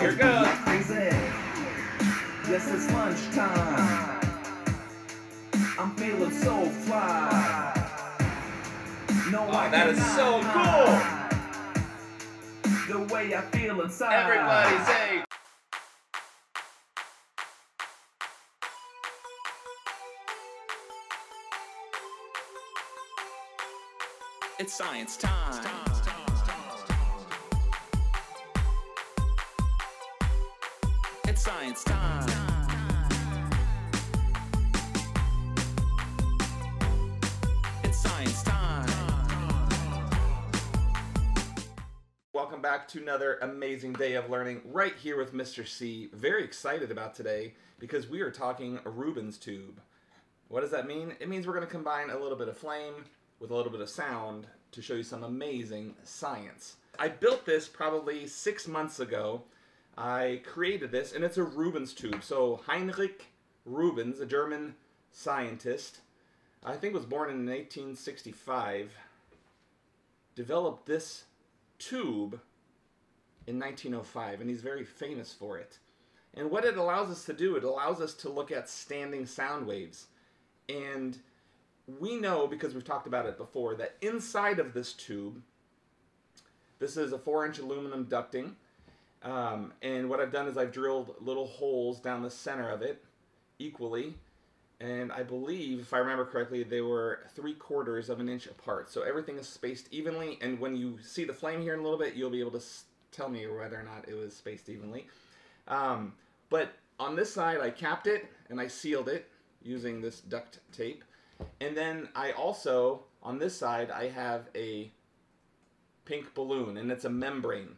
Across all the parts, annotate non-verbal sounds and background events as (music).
Here it goes. Crazy. Yes, it's lunchtime. I'm feeling so fly. No, Oh, I that is so cool. The way I feel inside. Everybody say. It's science time. It's science time. It's science time. Welcome back to another amazing day of learning right here with Mr. C. Very excited about today because we are talking Rubens tube. What does that mean? It means we're going to combine a little bit of flame with a little bit of sound to show you some amazing science. I built this probably six months ago. I created this, and it's a Rubens tube. So Heinrich Rubens, a German scientist, I think was born in 1865, developed this tube in 1905, and he's very famous for it. And what it allows us to do, it allows us to look at standing sound waves. And we know, because we've talked about it before, that inside of this tube, this is a 4 inch aluminum ducting. Um, and what I've done is I've drilled little holes down the center of it equally. And I believe, if I remember correctly, they were three quarters of an inch apart. So everything is spaced evenly. And when you see the flame here in a little bit, you'll be able to tell me whether or not it was spaced evenly. Um, but on this side, I capped it and I sealed it using this duct tape. And then I also, on this side, I have a pink balloon, and it's a membrane.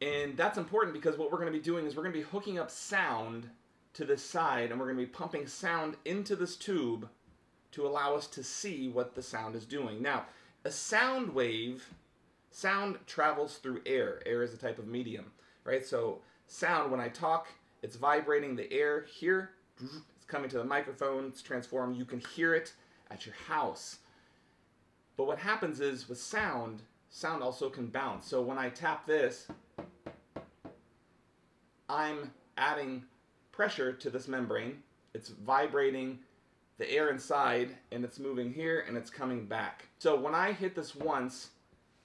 And that's important because what we're going to be doing is we're going to be hooking up sound to this side, and we're going to be pumping sound into this tube to allow us to see what the sound is doing. Now, a sound wave, sound travels through air. Air is a type of medium, right? So sound, when I talk, it's vibrating the air here, it's coming to the microphone, it's transformed. You can hear it at your house. But what happens is with sound, sound also can bounce. So when I tap this, I'm adding pressure to this membrane. It's vibrating the air inside and it's moving here and it's coming back. So when I hit this once,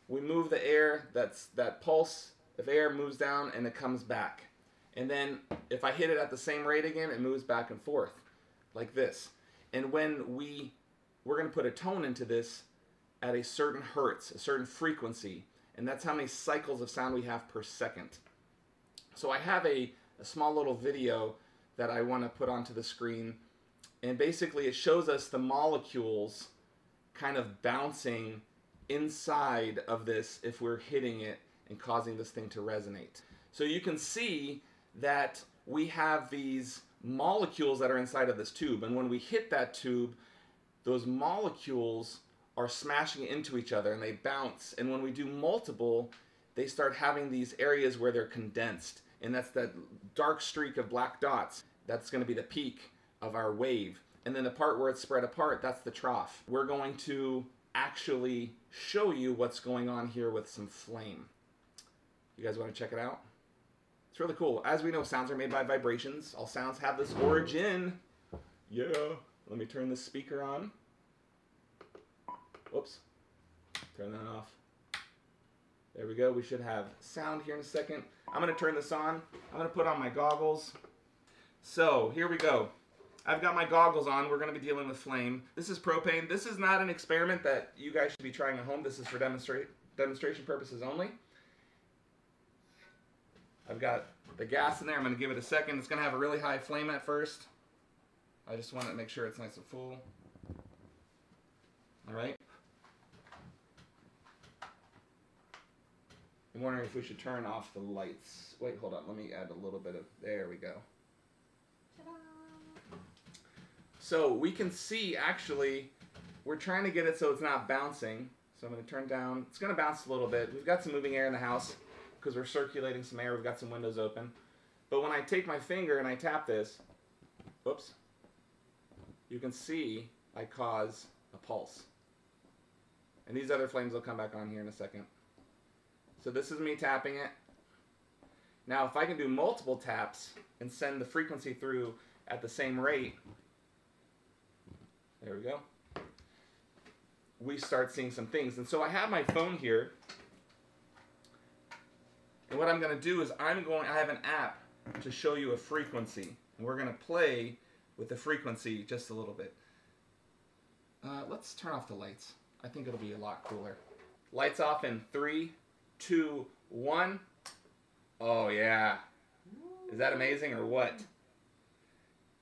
we move the air, that's that pulse of air moves down and it comes back. And then if I hit it at the same rate again, it moves back and forth like this. And when we, we're going to put a tone into this at a certain hertz, a certain frequency, and that's how many cycles of sound we have per second. So I have a, a small little video that I want to put onto the screen, and basically it shows us the molecules kind of bouncing inside of this if we're hitting it and causing this thing to resonate. So you can see that we have these molecules that are inside of this tube, and when we hit that tube, those molecules are smashing into each other and they bounce. And when we do multiple, they start having these areas where they're condensed. And that's that dark streak of black dots. That's going to be the peak of our wave. And then the part where it's spread apart, that's the trough. We're going to actually show you what's going on here with some flame. You guys want to check it out? It's really cool. As we know, sounds are made by vibrations. All sounds have this origin. Yeah. Let me turn the speaker on. Whoops. Turn that off. There we go. We should have sound here in a second. I'm going to turn this on. I'm going to put on my goggles. So, here we go. I've got my goggles on. We're going to be dealing with flame. This is propane. This is not an experiment that you guys should be trying at home. This is for demonstrate demonstration purposes only. I've got the gas in there. I'm going to give it a second. It's going to have a really high flame at first. I just want to make sure it's nice and full. All right. I'm wondering if we should turn off the lights. Wait, hold on. Let me add a little bit of. There we go. So we can see actually, we're trying to get it so it's not bouncing. So I'm going to turn down. It's going to bounce a little bit. We've got some moving air in the house because we're circulating some air. We've got some windows open. But when I take my finger and I tap this, whoops, you can see I cause a pulse. And these other flames will come back on here in a second. So this is me tapping it. Now, if I can do multiple taps and send the frequency through at the same rate, there we go. We start seeing some things. And so I have my phone here. And what I'm going to do is I'm going, I have an app to show you a frequency. And we're going to play with the frequency just a little bit. Uh, let's turn off the lights. I think it'll be a lot cooler. Lights off in three, two, one. Oh, yeah. Is that amazing or what?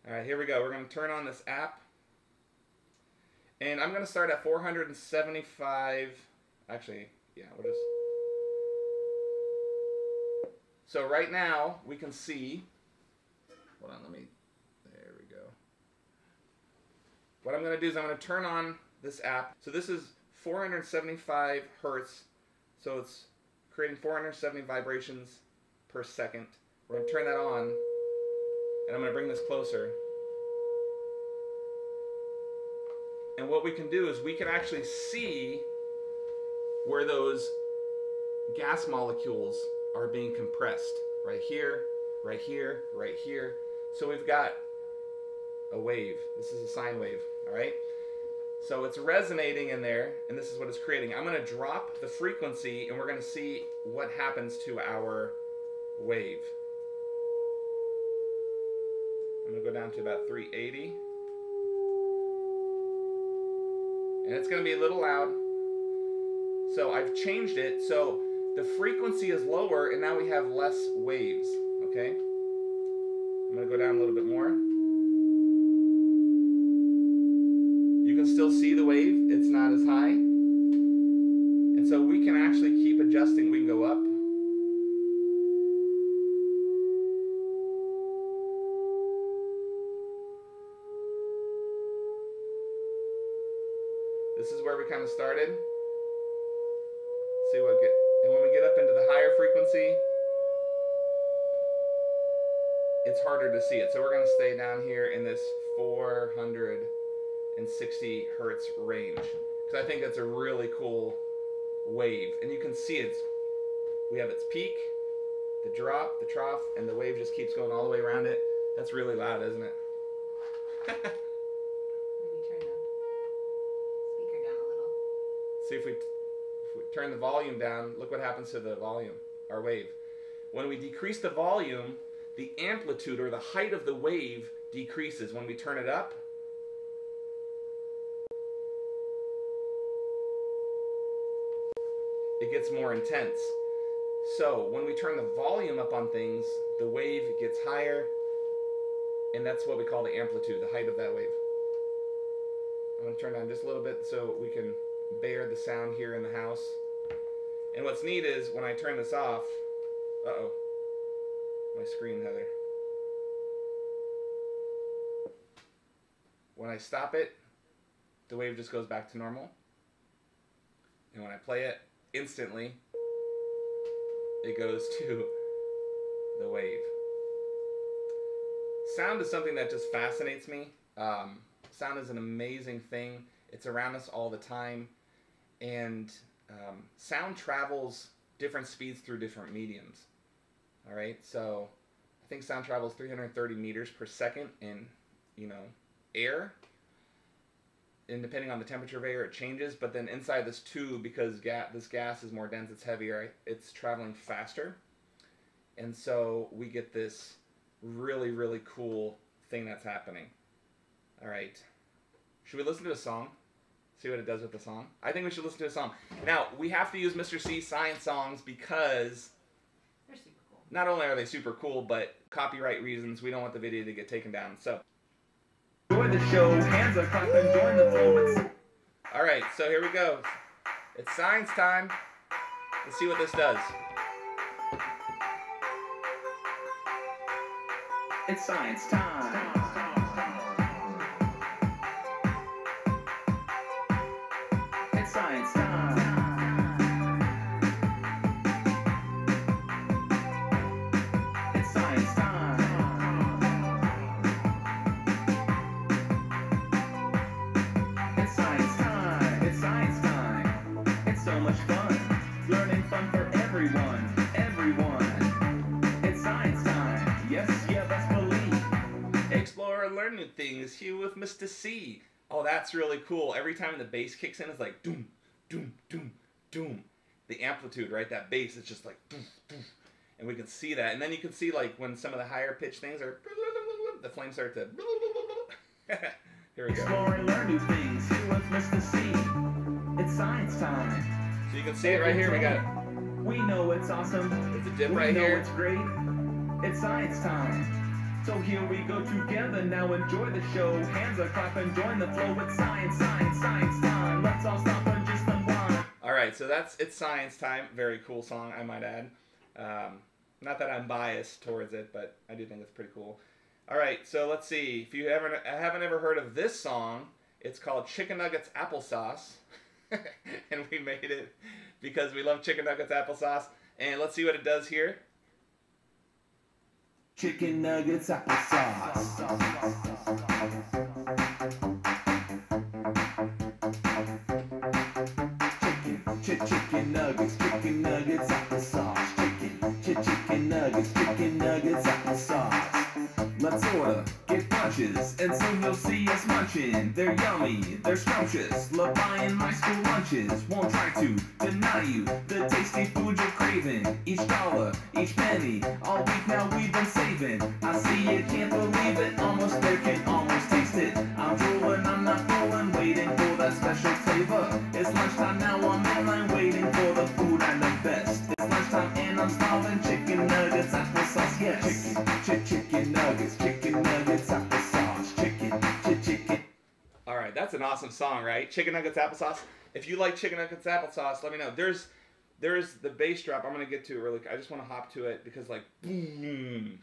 All right, here we go. We're going to turn on this app. And I'm going to start at 475. Actually, yeah, we'll just. So right now, we can see. Hold on, let me. There we go. What I'm going to do is I'm going to turn on this app. So this is 475 hertz. So it's creating 470 vibrations per second. We're going to turn that on. And I'm going to bring this closer. And what we can do is we can actually see where those gas molecules are being compressed. Right here, right here, right here. So we've got a wave. This is a sine wave, all right? So it's resonating in there, and this is what it's creating. I'm going to drop the frequency, and we're going to see what happens to our wave. I'm going to go down to about 380. And it's going to be a little loud. So I've changed it so the frequency is lower, and now we have less waves, okay? I'm going to go down a little bit more. You can still see the wave, it's not as high. And so we can actually keep adjusting. We can go up. This is where we kind of started. See what get and when we get up into the higher frequency, it's harder to see it. So we're going to stay down here in this 460 hertz range because I think that's a really cool wave, and you can see it's we have its peak, the drop, the trough, and the wave just keeps going all the way around it. That's really loud, isn't it? Maybe turn the speaker down a little. See if we, if we turn the volume down, look what happens to the volume, our wave. When we decrease the volume, the amplitude or the height of the wave decreases. When we turn it up, it gets more intense. So when we turn the volume up on things, the wave gets higher, and that's what we call the amplitude, the height of that wave. I'm going to turn down just a little bit so we can bear the sound here in the house. And what's neat is when I turn this off, uh oh, my screen, Heather. When I stop it, the wave just goes back to normal. And when I play it, instantly, it goes to the wave. Sound is something that just fascinates me. Um, sound is an amazing thing. It's around us all the time, and um, sound travels different speeds through different mediums. All right, so I think sound travels 330 meters per second in, you know, air. And depending on the temperature of air, it changes. But then inside this tube, because ga- this gas is more dense, it's heavier, it's traveling faster. And so we get this really, really cool thing that's happening. All right. Should we listen to a song? See what it does with the song? I think we should listen to a song. Now, we have to use Mr. C science songs because They're super cool. not only are they super cool, but copyright reasons, we don't want the video to get taken down. So, the show. Hands are clapping. Join the flow. All right, so here we go. It's science time. Let's see what this does. it's science time. Things here with Mr. C. Oh, that's really cool. Every time the bass kicks in, it's like doom, doom, doom, doom. The amplitude, right? That bass is just like doom, doom. And we can see that. And then you can see like when some of the higher pitched things are the flames start to (laughs) Here we go. Explore and learn new things here with Mr. C. It's science time. So you can see it right here. We got We know it's awesome. There's a dip we right know here. it's great. It's science time. So here we go together. Now enjoy the show. Hands are clapping. Join the flow. It's science, science, science time. Let's all stop and just unwind. All right, so that's it's science time. Very cool song, I might add. Um, not that I'm biased towards it, but I do think it's pretty cool. All right, so let's see. If you ever haven't ever heard of this song, it's called Chicken Nuggets Applesauce, (laughs) and we made it because we love chicken nuggets applesauce. And let's see what it does here. Chicken nuggets, applesauce. Chicken, ch- chicken nuggets, chicken nuggets, applesauce. Chicken, ch- chicken nuggets, chicken nuggets, applesauce. Let's order, get punches, and soon you'll see us munching. They're yummy, they're scrumptious. Love buying my school lunches. Won't try to It's lunchtime now, I'm in line waiting for the food I know best. It's lunchtime and I'm starving, chicken nuggets, applesauce, yes. Chicken, ch- chicken nuggets, chicken nuggets, applesauce, chicken, ch- chicken. All right, that's an awesome song, right? Chicken nuggets applesauce. If you like chicken nuggets applesauce, let me know. There's there's the bass drop. I'm gonna get to it really. I just want to hop to it because like boom,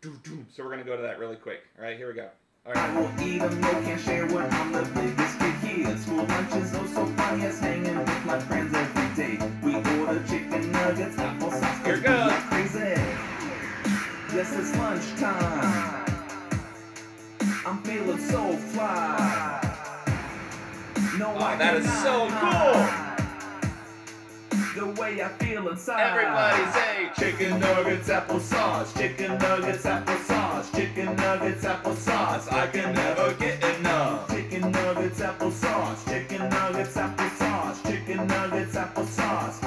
doo doo. So we're gonna go to that really quick. All right, here we go. All I will eat them, no can share when I'm the biggest kid here. School lunch is oh, lunchtime. I'm feeling so fly. No, Oh, I that is so cool. The way I feel inside. Everybody say Chicken nuggets, applesauce. Chicken nuggets, applesauce. Chicken nuggets, applesauce. I can never get enough. Chicken nuggets, applesauce. Chicken nuggets, applesauce. Chicken nuggets, applesauce.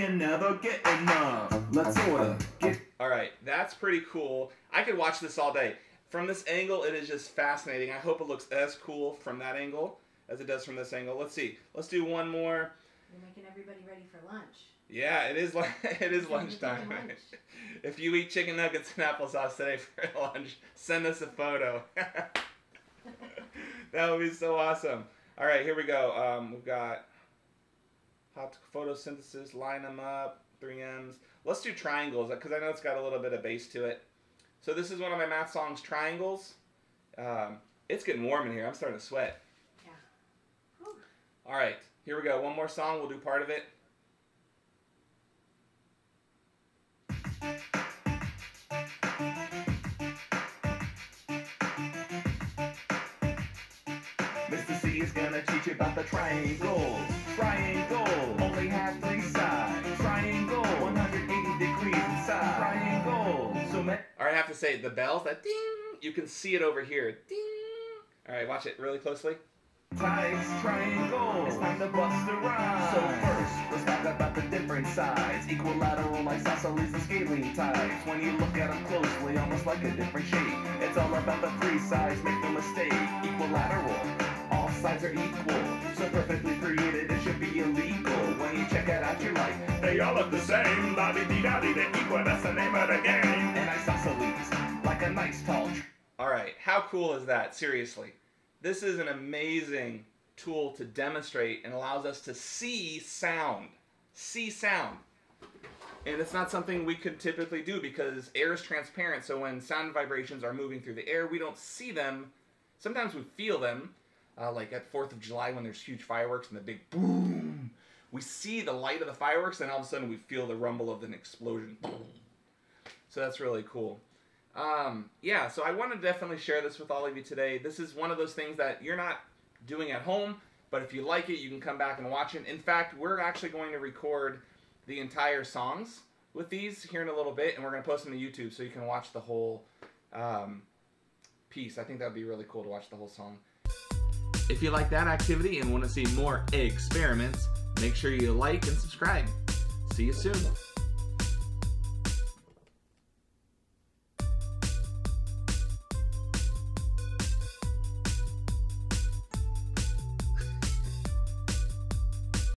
Can never get enough. Let's order. Get All right, that's pretty cool. I could watch this all day. From this angle, it is just fascinating. I hope it looks as cool from that angle as it does from this angle. Let's see. Let's do one more. You're making everybody ready for lunch. Yeah, it is. Like (laughs) it is lunchtime. lunch. (laughs) if you eat chicken nuggets and applesauce today (laughs) for lunch, send us a photo. that would be so awesome. All right, here we go. Um, we've got hot photosynthesis. Line them up. Three M's. Let's do triangles because I know it's got a little bit of bass to it. So this is one of my math songs, Triangles. Um, it's getting warm in here. I'm starting to sweat. Yeah. Whew. All right, here we go. One more song. We'll do part of it. Mr. C is gonna teach you about the triangle. Triangle say the bells that ding. You can see it over here. Ding. All right, watch it really closely. types. Triangle. It's time to bust a rhyme. So first, let's talk about the different sides. Equilateral like isosceles and scalene types. When you look at them closely, almost like a different shape. It's all about the three sides. Make no mistake. Equilateral. All sides are equal. So perfectly created, it should be illegal. When you check it out, you're like, They all look the same, la di di da di da equal, that's the name of the game. An isosceles. Like tall. All right, how cool is that? Seriously. This is an amazing tool to demonstrate and allows us to see sound. See sound. And it's not something we could typically do because air is transparent, so when sound vibrations are moving through the air, we don't see them. Sometimes we feel them, uh, like at 4th of July when there's huge fireworks and the big boom. We see the light of the fireworks, and all of a sudden we feel the rumble of an explosion. So that's really cool. Um, yeah, so I want to definitely share this with all of you today. This is one of those things that you're not doing at home, but if you like it, you can come back and watch it. In fact, we're actually going to record the entire songs with these here in a little bit, and we're gonna post them to YouTube so you can watch the whole um, piece. I think that would be really cool to watch the whole song. If you like that activity and want to see more experiments, make sure you like and subscribe. See you soon.